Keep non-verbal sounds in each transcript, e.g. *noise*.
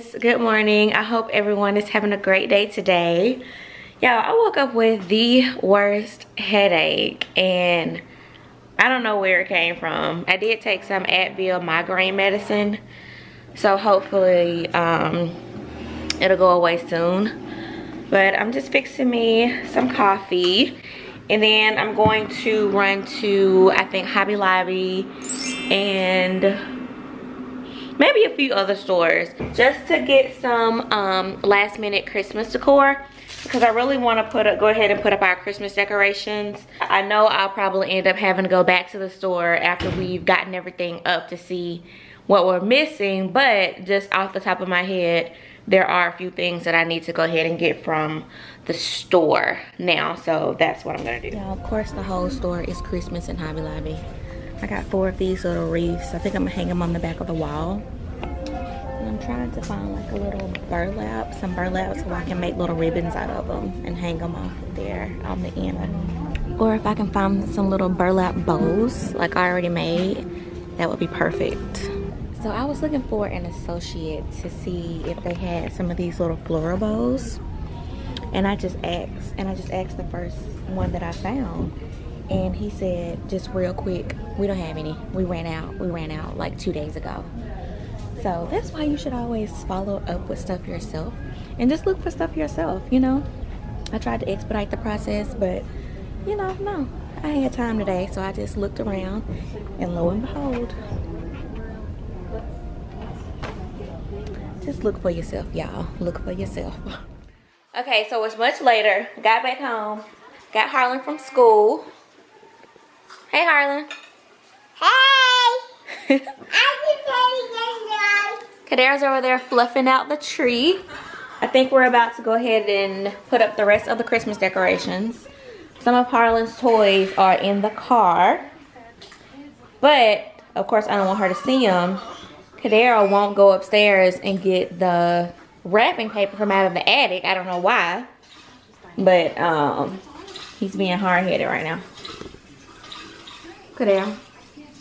guys. Good morning. I hope everyone is having a great day today. Y'all i woke up with the worst headache and i don't know where it came from. I did take some advil migraine medicine so hopefully um it'll go away soon. But i'm just fixing me some coffee and then i'm going to run to i think hobby lobby and maybe a few other stores just to get some um, last minute Christmas decor because I really want to put up, go ahead and put up our Christmas decorations. I know I'll probably end up having to go back to the store after we've gotten everything up to see what we're missing, but just off the top of my head, there are a few things that I need to go ahead and get from the store now, so that's what I'm gonna do. Yeah, of course the whole store is Christmas in Hobby Lobby. I got four of these little wreaths. I think I'm gonna hang them on the back of the wall. Trying to find like a little burlap, some burlap so I can make little ribbons out of them and hang them off there on the end. Or if I can find some little burlap bows like I already made, that would be perfect. So I was looking for an associate to see if they had some of these little floral bows. And I just asked, and I just asked the first one that I found and he said just real quick we don't have any we ran out we ran out like two days ago so that's why you should always follow up with stuff yourself and just look for stuff yourself you know? I tried to expedite the process but you know no. I had time today so i just looked around and lo and behold just look for yourself y'all. Look for yourself. *laughs* Okay so it's much later. Got back home. Got harlan from school. Hey, Harlan. Hey. *laughs* Kadara's over there fluffing out the tree. I think we're about to go ahead and put up the rest of the Christmas decorations. Some of Harlan's toys are in the car. But, of course, I don't want her to see them. Kadara won't go upstairs and get the wrapping paper from out of the attic. I don't know why. But, um, he's being hard-headed right now. Kadar.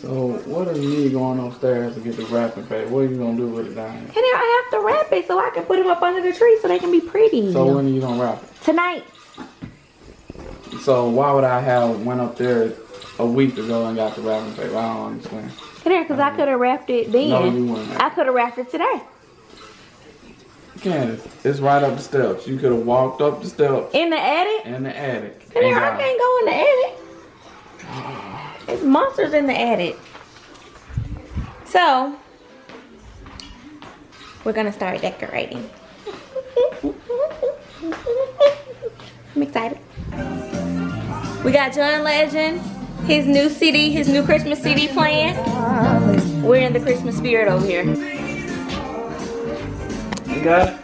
So what is me going upstairs to get the wrapping paper? What are you gonna do with it down here? I have to wrap it so I can put them up under the tree so they can be pretty. So when are you gonna wrap it? Tonight. So why would I have went up there a week ago and got the wrapping paper? I don't understand. Kadar, because I could have wrapped it then. No, you wouldn't. I could have wrapped it today. Candace, it's right up the steps. You could have walked up the steps. In the attic? In the attic. Kadar, I can't go in the attic. There's monsters in the attic. So, we're gonna start decorating. *laughs* I'm excited. We got John Legend, his new CD, his new Christmas CD playing. We're in the Christmas spirit over here. You got it?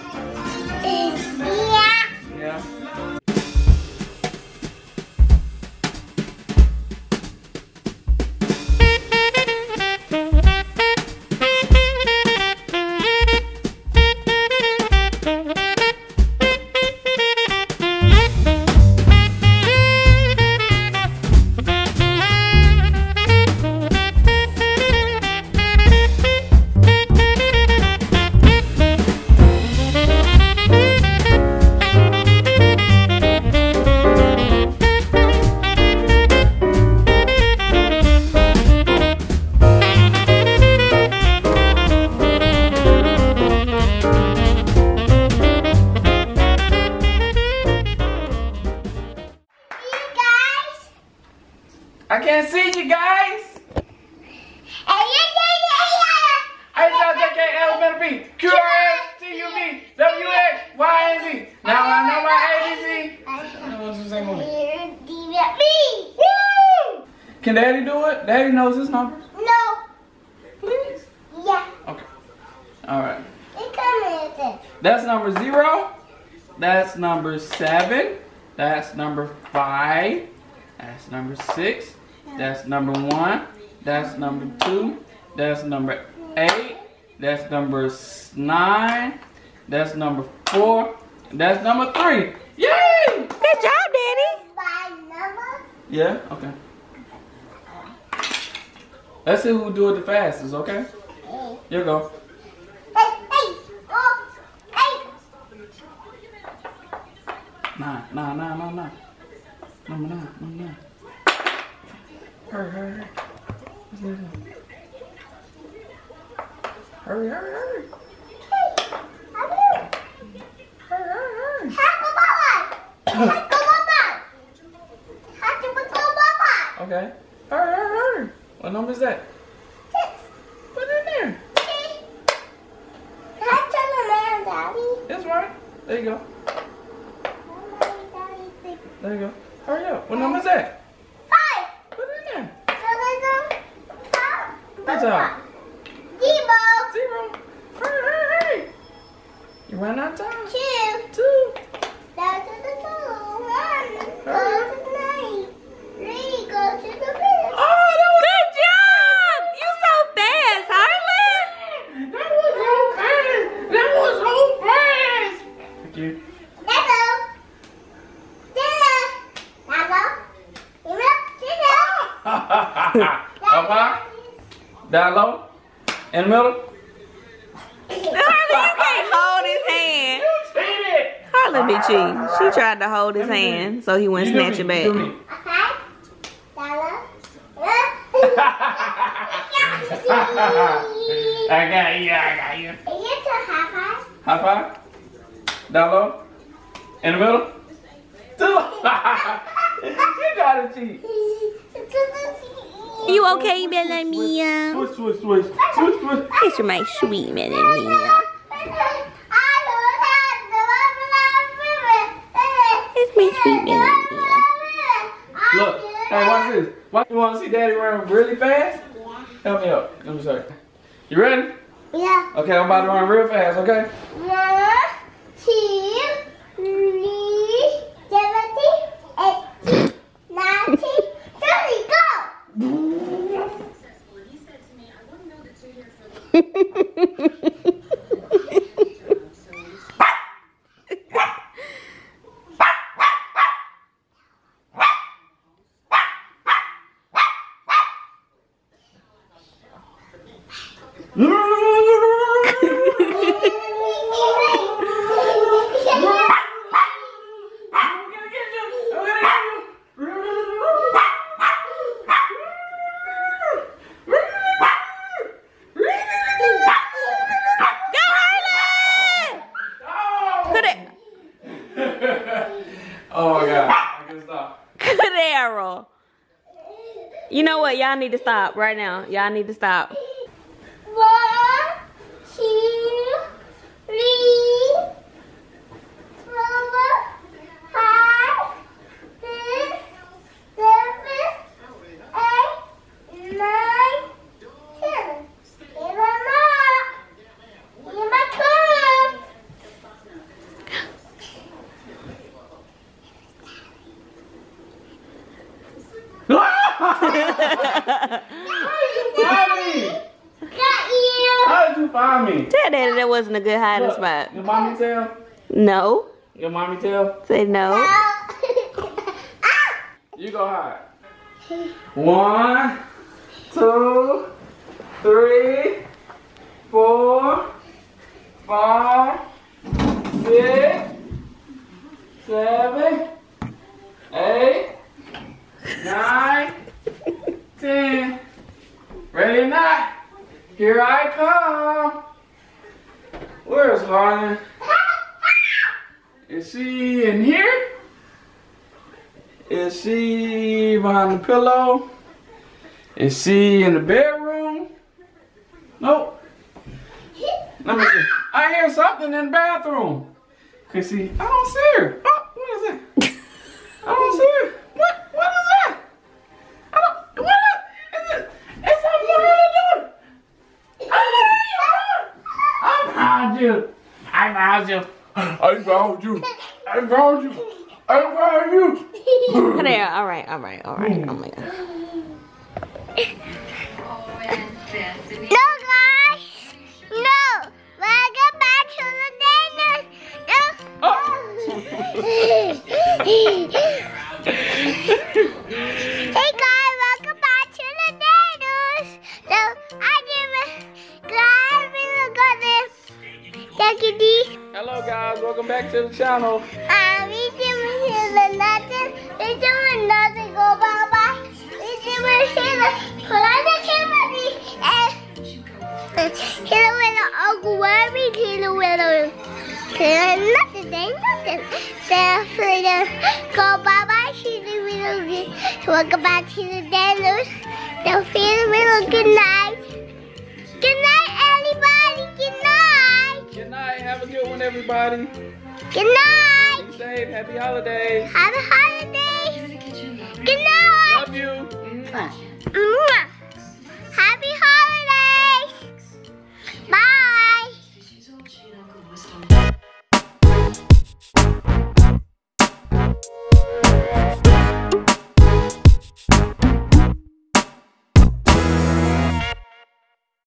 Can't see you guys. I shall J K L M N P Q R S T U V W X Y and Z. Now I know my ABC. What's the same? Me. Woo! Can Daddy do it? Daddy knows his numbers. No. Please. Yeah. Okay. All right. That's number zero. That's number seven. That's number five. That's number six. That's number one. That's number two. That's number eight. That's number nine. That's number four. That's number three. Yay! Good job, Daddy. Yeah, okay. Let's see who do it the fastest, okay? Here you go. Nine, nine, nine, nine, nine. Number nine, number nine. Hurry, hurry, hurry. Hurry, hurry, hurry. Hurry, hurry, hurry. Okay. Hurry, hurry, hurry. What number is that? Put it in there. That's right. There you go. There you go. Hurry up. What number is that? Put it in there. Good job. Zero. Hurry. You ran out of time. Two. two. Oh, Good job! You so fast, Harlan. that was so fast. That was so fast. Thank you. Up high. *laughs* Down low. In the middle. Harlan, you can't hold his hand. You cheated. Harlan be cheating. She tried to hold his hand so he wouldn't You snatch it me, you do back. me. *laughs* I got you. I got you. High five. Down low. In the middle. Too *laughs* low. *laughs* you gotta cheat. You okay, Bellamia? Switch, switch, switch. Switch, switch. It's my sweet Bellamia. It's my sweet Bellamia. Look. Hey, watch this. Watch. You want to see Daddy run really fast? Help me up. Let me show you. You ready? Yeah. Okay, I'm about to run real fast, okay? One, two, three, seventy, eighty, ninety, thirty, go! Go, Harlan! Put it. Oh. I can stop. You know what? Y'all need to stop right now. Y'all need to stop. One, two, three, four, five, six, seven, eight, nine, ten. Here am I. Here my come. Find me! Got you. How did you find me? Tell daddy that wasn't a good hiding Look, spot. Your mommy tell? No. Your mommy tell? Say no. Ah! *laughs* You go hide. One, two, three, four, five, six, seven, eight, nine, ten. Ready or not? Here I come. Where's Harlan? Is she in here? Is she behind the pillow? Is she in the bedroom? Nope. Let me see. I hear something in the bathroom. Cause see, I don't see her. Found you. I found you. I found you. I found you. Come there. All right. All right. All right. Oh my god. No, guys. No. Welcome back to the dinner. No. hey, oh. *laughs* welcome back to the channel. Uh, we doing nothing. We doing nothing. Go bye bye. We doing here. Pull out the camera and here with the uncle worry. Here with the nothing. They nothing. Therefore, go bye bye. Here with the welcome back to the channel. Don't feel real good night. Have a good one, everybody. Good night. Safe. Happy holidays. Have a holiday.